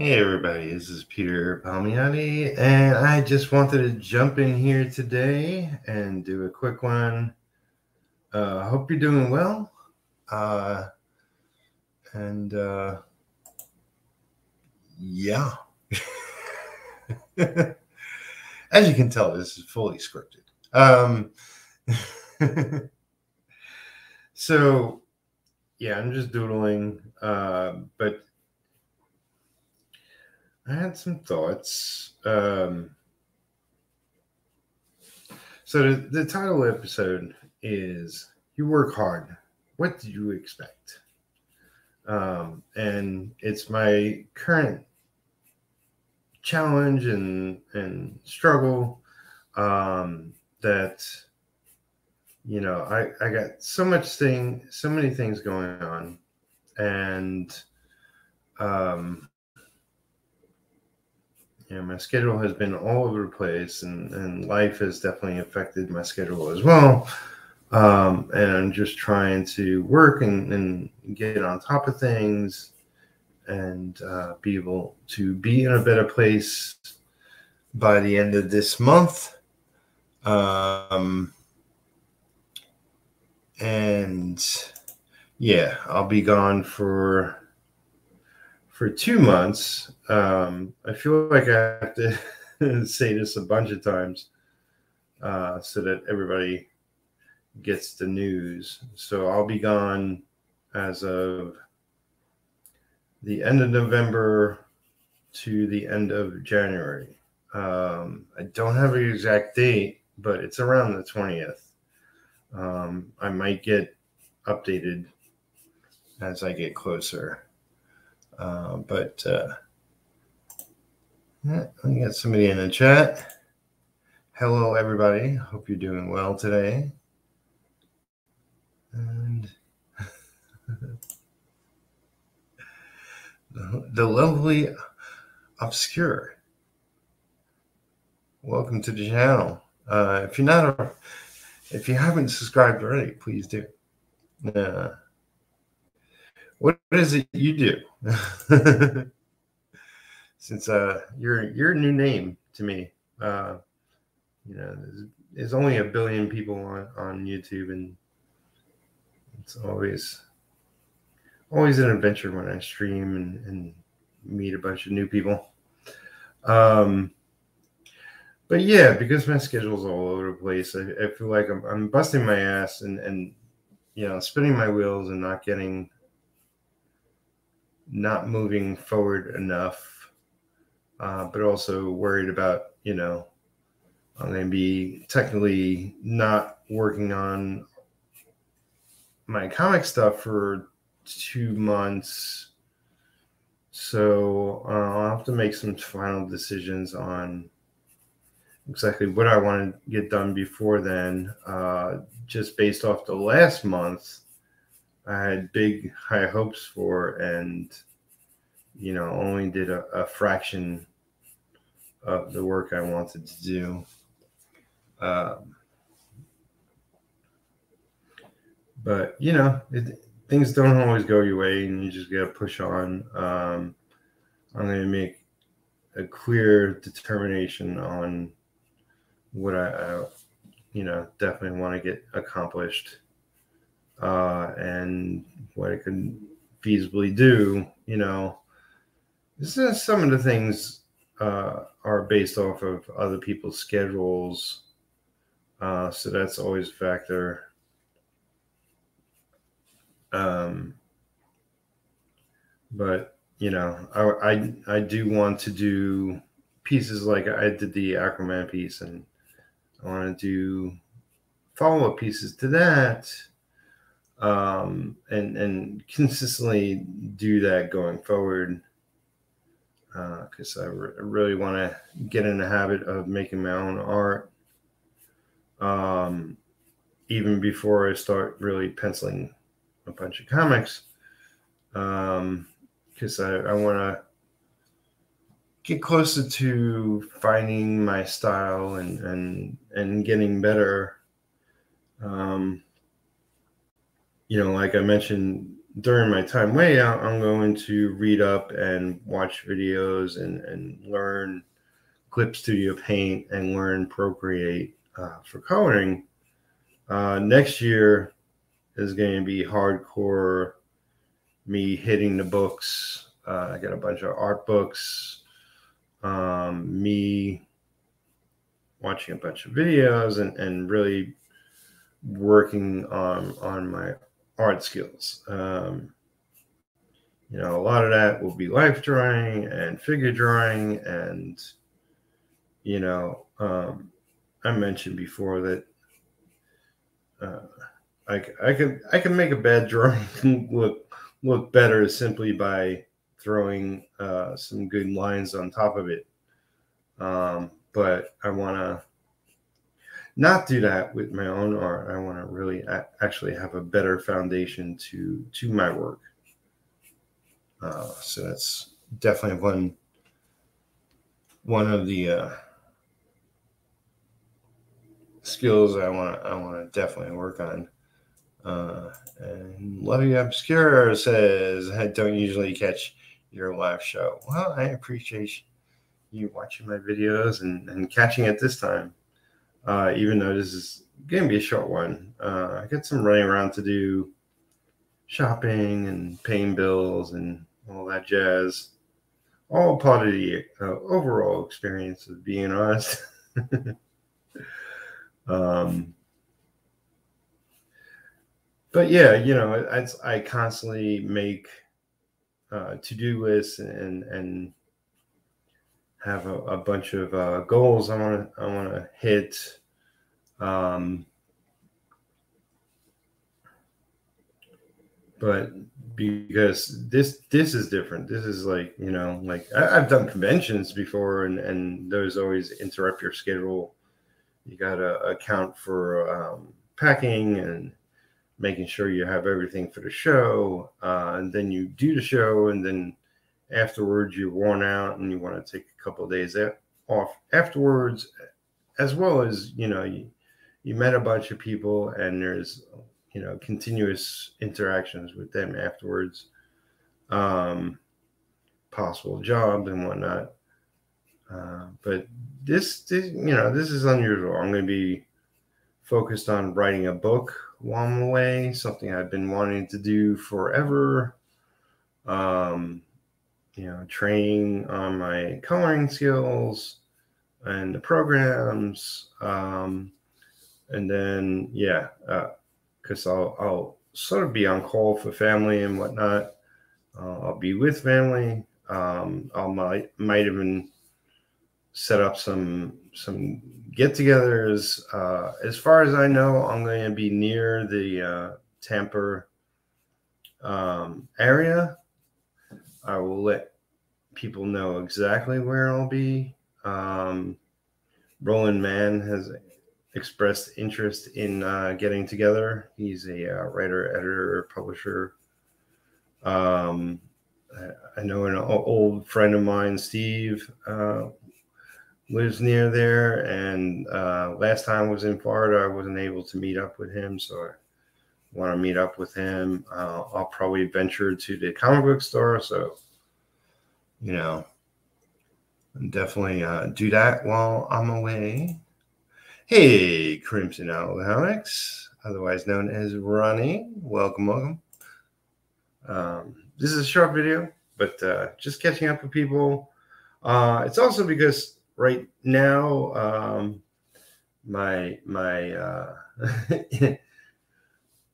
Hey everybody, this is Peter Palmiotti, and I just wanted to jump in here today and do a quick one. Uh, hope you're doing well. Uh, and uh, yeah. As you can tell, this is fully scripted. Um, so, yeah, I'm just doodling, uh, but I had some thoughts. Um, so the, the title of the episode is "You Work Hard. What Did You Expect?" Um, and it's my current challenge and and struggle um, that you know I I got so much thing so many things going on and um yeah, my schedule has been all over the place, and, and life has definitely affected my schedule as well. Um, and I'm just trying to work and, and get on top of things and uh, be able to be in a better place by the end of this month. Um, and yeah, I'll be gone for for two months. Um, I feel like I have to say this a bunch of times uh, so that everybody gets the news. So I'll be gone as of the end of November to the end of January. Um, I don't have an exact date, but it's around the 20th. Um, I might get updated as I get closer. Uh, but uh, yeah, got somebody in the chat. Hello, everybody. Hope you're doing well today. And the, the lovely obscure. Welcome to the channel. Uh, if you're not, if you haven't subscribed already, please do. Uh, what is it you do? Since uh, you're you're a new name to me, uh, you know, there's, there's only a billion people on on YouTube, and it's always always an adventure when I stream and, and meet a bunch of new people. Um, but yeah, because my schedule's all over the place, I, I feel like I'm, I'm busting my ass and, and, you know, spinning my wheels and not getting not moving forward enough, uh, but also worried about, you know, I'm going to be technically not working on my comic stuff for two months. So uh, I'll have to make some final decisions on exactly what I want to get done before then. Uh, just based off the last month, I had big high hopes for, and you know, only did a, a fraction of the work I wanted to do. Um, but you know, it, things don't always go your way, and you just got to push on. Um, I'm going to make a clear determination on what I, I you know, definitely want to get accomplished uh, and what it can feasibly do. You know, this is some of the things uh, are based off of other people's schedules, uh, so that's always a factor. Um, but you know, I, I I do want to do pieces like I did the Aquaman piece, and I want to do follow up pieces to that, um, and and consistently do that going forward. Because uh, I, re- I really want to get in the habit of making my own art, um, even before I start really penciling a bunch of comics. Um, because I, I want to get closer to finding my style and and and getting better um you know like i mentioned during my time way out, I'm going to read up and watch videos and, and learn Clip Studio Paint and learn Procreate uh, for coloring. Uh, next year is going to be hardcore me hitting the books. Uh, I got a bunch of art books. Um, me watching a bunch of videos and, and really working on on my art skills. Um, you know, a lot of that will be life drawing and figure drawing, and you know, um, I mentioned before that uh, I I can I can make a bad drawing look look better simply by throwing uh, some good lines on top of it. Um, but I want to not do that with my own art. I want to really actually have a better foundation to to my work. Uh, so that's definitely one one of the uh, skills I want I want to definitely work on. Uh, and Levy Obscure says, I don't usually catch your live show. Well, I appreciate you watching my videos and, and catching it this time uh, even though this is going to be a short one. Uh, I got some running around to do, shopping and paying bills and all that jazz. All part of the uh, overall experience of being honest. um, but yeah, you know, I, I constantly make uh, to-do lists and and have a, a bunch of uh, goals I want to I want to hit. Um, but because this this is different. This is like you know like I, have done conventions before, and and those always interrupt your schedule. You got to account for um, packing and making sure you have everything for the show, uh, and then you do the show, and then afterwards you're worn out and you want to take a couple of days off afterwards as well as you know you, you met a bunch of people and there's you know continuous interactions with them afterwards. Um possible job and whatnot. Uh, but this, this you know this is unusual. I'm going to be focused on writing a book while i'm away something i've been wanting to do forever. Um you know, training on my coloring skills and the programs. Um, and then, yeah, because uh, I'll, I'll sort of be on call for family and whatnot. Uh, I'll be with family. Um, I might might even set up some some get-togethers. Uh, as far as I know, I'm going to be near the uh, Tampa um, area. I will let people know exactly where I'll be. Um, Roland Mann has expressed interest in uh, getting together. He's a uh, writer, editor, publisher. Um, I, know an old friend of mine, Steve, uh, lives near there. And uh, last time I was in Florida, I wasn't able to meet up with him. So I want to meet up with him. Uh, I'll probably venture to the comic book store. So you know, definitely uh, do that while I'm away. Hey, Crimson Alcoholics, otherwise known as Ronnie. Welcome, welcome. Um, this is a short video, but uh, just catching up with people. Uh, it's also because right now um, my my uh,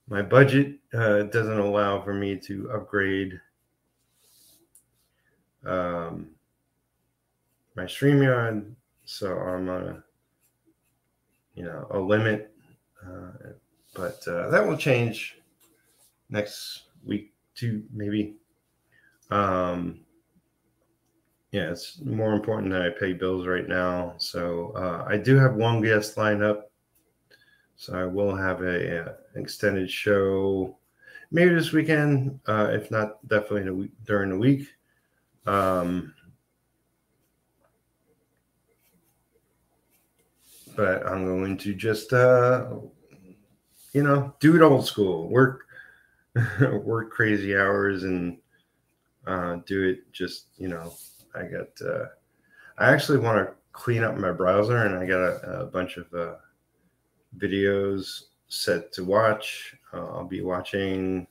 my budget uh, doesn't allow for me to upgrade um, my StreamYard. So I'm on a, you know, a limit. Uh, but uh, that will change next week, too, maybe. Um, yeah, it's more important that I pay bills right now. So uh, I do have one guest lined up. So I will have a, a extended show maybe this weekend, uh, if not definitely week, during the week. Um, but I'm going to just, uh, you know, do it old school. Work work crazy hours and uh, do it just you know i got uh, i actually want to clean up my browser and i got a, a bunch of uh, videos set to watch uh, i'll be watching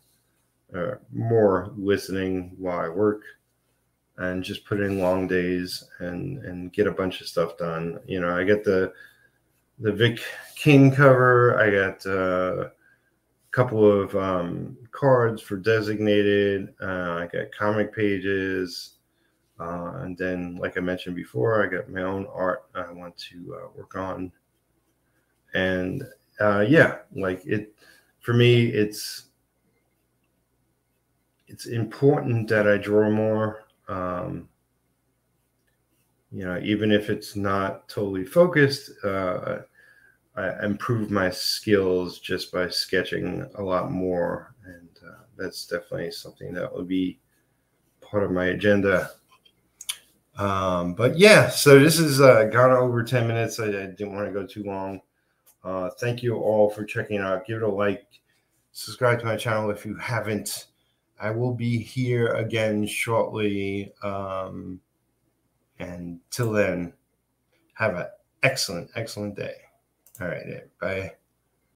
uh, more listening while i work and just put in long days and and get a bunch of stuff done you know i get the the vic king cover i got uh, couple of um, cards for designated. Uh, I got comic pages. Uh, and then, like I mentioned before, I got my own art I want to uh, work on. And uh, yeah, like it for me, it's it's important that I draw more. Um, you know, even if it's not totally focused, uh, I improve my skills just by sketching a lot more, and uh, that's definitely something that will be part of my agenda. Um, but yeah, so this has uh, gone over 10 minutes. I, I didn't want to go too long. Uh, thank you all for checking out. Give it a like, subscribe to my channel if you haven't. I will be here again shortly. Um, and till then, have an excellent, excellent day. All right. Bye.